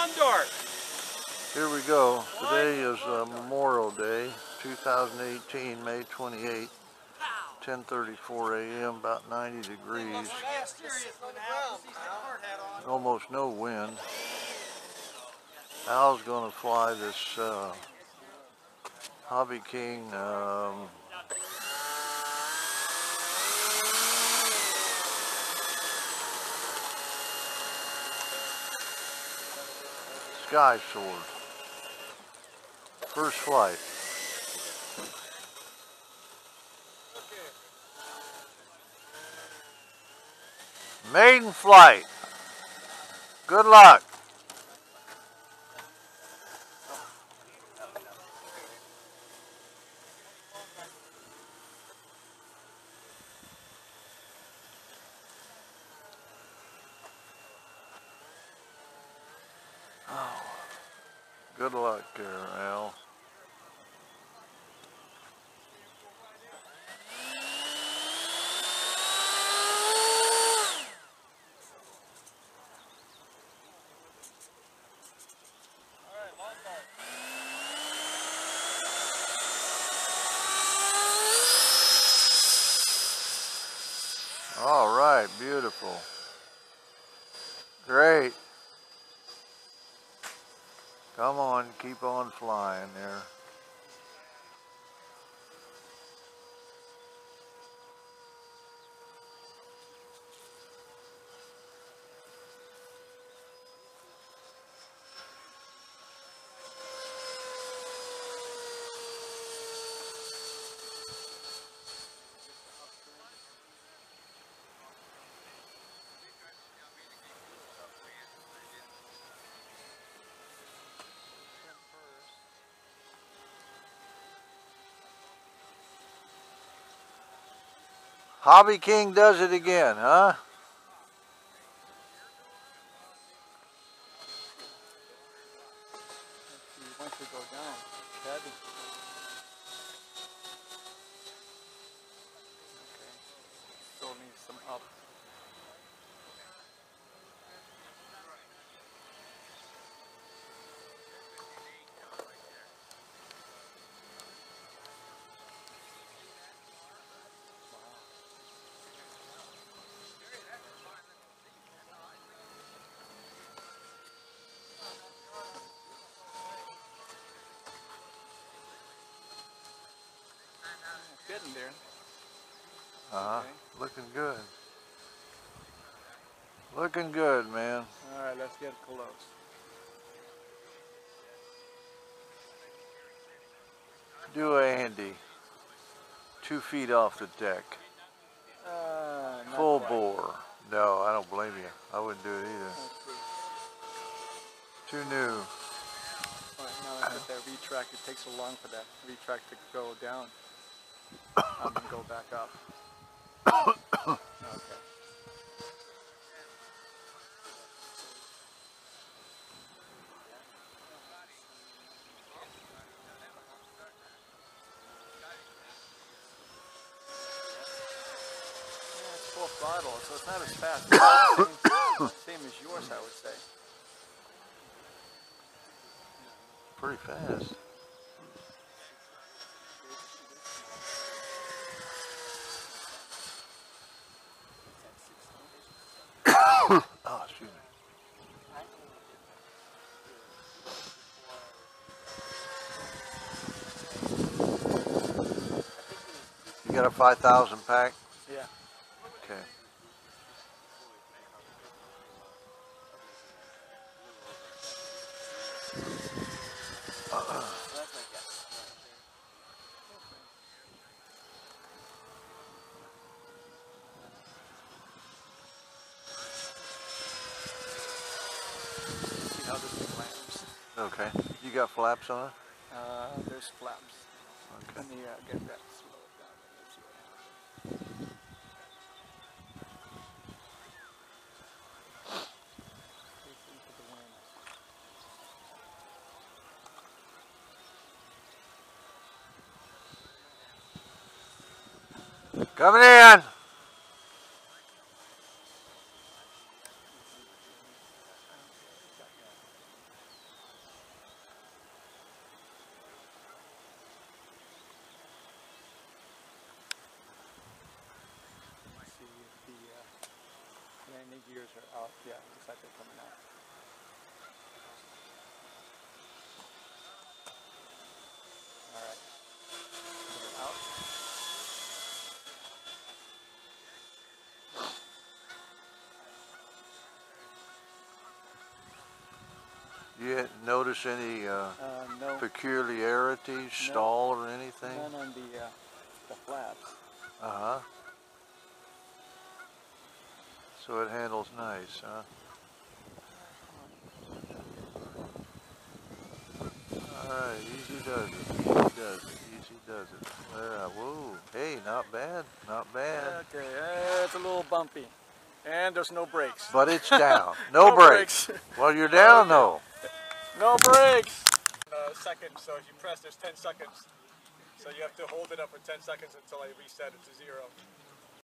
Condor. Here we go. Today is uh, Memorial Day, 2018, May 28, 10:34 a.m. About 90 degrees. Almost no wind. Al's gonna fly this uh, Hobby King. Um, Sky Sword. First flight. Maiden flight. Good luck. Good luck there, Al. All right, beautiful. Great. Come on, keep on flying there. Hobby King does it again, huh? Once we go down, heavy. Getting there. Uh-huh. Okay. Looking good. Looking good, man. All right, let's get close. Do a Andy. Two feet off the deck. Uh, Full bore. No, I don't blame you. I wouldn't do it either. Too new. All right, now I get that retract. It takes so long for that retract to go down. I'm gonna go back up. Okay. Yeah, it's full throttle, so it's not as fast. Same as yours, I would say. Pretty fast. Got a 5,000 pack? Yeah. Okay. See how this thing lands. Okay. You got flaps on it? Uh, there's flaps. Okay. Me uh, get that Coming in. Uh, gears are out. Yeah, looks like they're coming out. All right. You notice any uh, Uh, no, peculiarities, stall or anything? none on the uh, the flaps. Uh huh. So it handles nice, huh? Alright, easy does it. Easy does it. Easy does it. Yeah, whoa. Hey, not bad. Not bad. Okay, uh, it's a little bumpy, and there's no brakes. But it's down. No, brakes. Well, you're down though. No brakes. Uh, second, so if you press, there's 10 seconds. So you have to hold it up for 10 seconds until I reset it to zero.